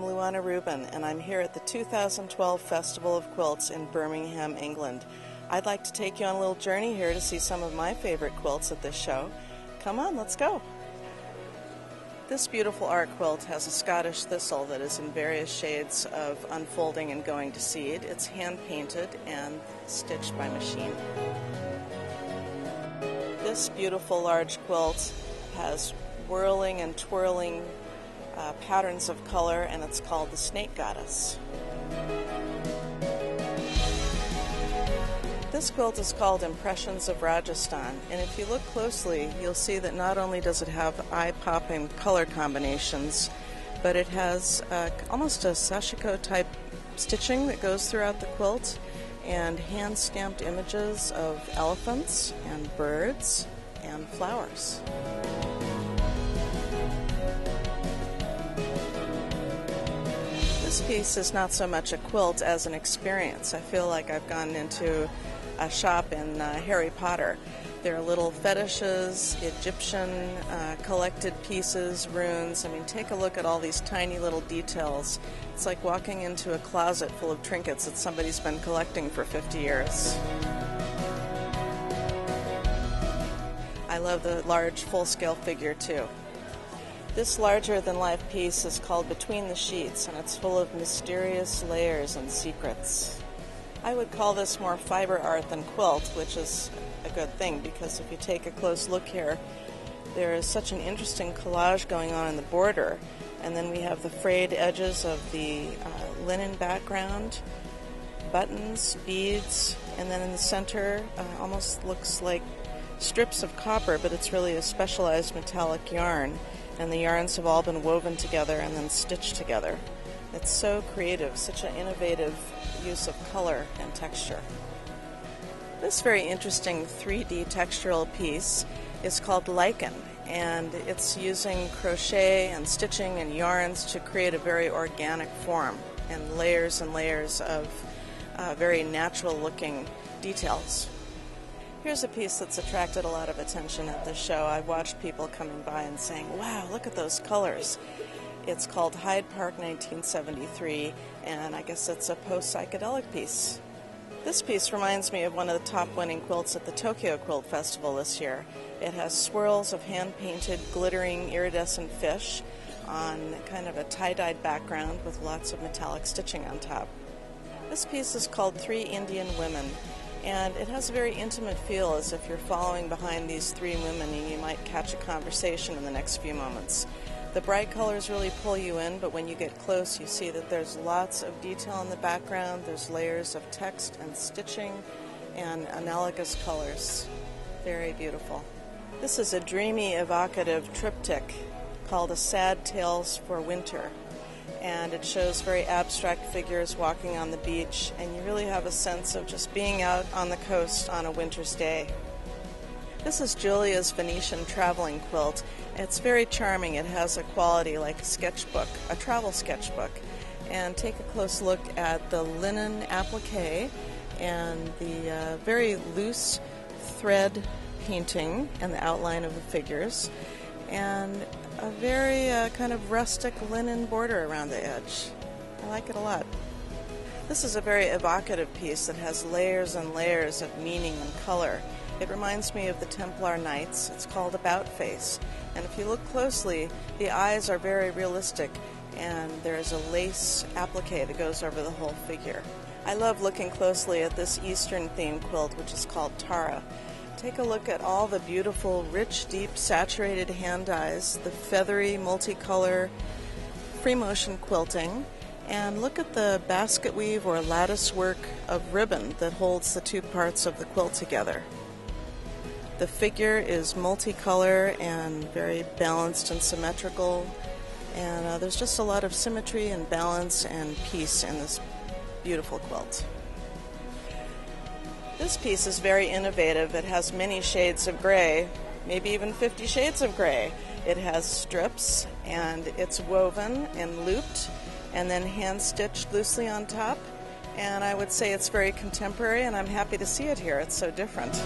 Griffin, and I'm here at the 2012 Festival of Quilts in Birmingham, England. I'd like to take you on a little journey here to see some of my favorite quilts at this show. Come on, let's go. This beautiful art quilt has a Scottish thistle that is in various shades of unfolding and going to seed. It's hand painted and stitched by machine. This beautiful large quilt has whirling and twirling uh, patterns of color, and it's called the Snake Goddess. This quilt is called Impressions of Rajasthan, and if you look closely, you'll see that not only does it have eye popping color combinations, but it has uh, almost a sashiko type stitching that goes throughout the quilt and hand stamped images of elephants and birds and flowers. This piece is not so much a quilt as an experience. I feel like I've gone into a shop in uh, Harry Potter. There are little fetishes, Egyptian uh, collected pieces, runes. I mean, take a look at all these tiny little details. It's like walking into a closet full of trinkets that somebody's been collecting for 50 years. I love the large full scale figure too. This larger than life piece is called Between the Sheets and it's full of mysterious layers and secrets. I would call this more fiber art than quilt, which is a good thing because if you take a close look here, there is such an interesting collage going on in the border. And then we have the frayed edges of the uh, linen background, buttons, beads, and then in the center uh, almost looks like strips of copper, but it's really a specialized metallic yarn and the yarns have all been woven together and then stitched together. It's so creative, such an innovative use of color and texture. This very interesting 3D textural piece is called Lichen, and it's using crochet and stitching and yarns to create a very organic form and layers and layers of uh, very natural looking details. Here's a piece that's attracted a lot of attention at the show. I've watched people coming by and saying, wow, look at those colors. It's called Hyde Park 1973, and I guess it's a post psychedelic piece. This piece reminds me of one of the top winning quilts at the Tokyo Quilt Festival this year. It has swirls of hand painted, glittering, iridescent fish on kind of a tie dyed background with lots of metallic stitching on top. This piece is called Three Indian Women, and it has a very intimate feel as if you're following behind these three women and you might catch a conversation in the next few moments. The bright colors really pull you in, but when you get close, you see that there's lots of detail in the background, there's layers of text and stitching and analogous colors. Very beautiful. This is a dreamy, evocative triptych called A Sad Tales for Winter and it shows very abstract figures walking on the beach, and you really have a sense of just being out on the coast on a winter's day. This is Julia's Venetian traveling quilt. It's very charming. It has a quality like a sketchbook, a travel sketchbook. And take a close look at the linen applique and the uh, very loose thread painting and the outline of the figures. And a very uh, kind of rustic linen border around the edge. I like it a lot. This is a very evocative piece that has layers and layers of meaning and color. It reminds me of the Templar Knights. It's called About Face. And if you look closely, the eyes are very realistic, and there's a lace applique that goes over the whole figure. I love looking closely at this Eastern themed quilt, which is called Tara. Take a look at all the beautiful, rich, deep, saturated hand dyes, the feathery, multicolor free motion quilting, and look at the basket weave or lattice work of ribbon that holds the two parts of the quilt together. The figure is multicolor and very balanced and symmetrical, and uh, there's just a lot of symmetry and balance and peace in this beautiful quilt. This piece is very innovative. It has many shades of gray, maybe even 50 shades of gray. It has strips and it's woven and looped and then hand stitched loosely on top. And I would say it's very contemporary, and I'm happy to see it here. It's so different.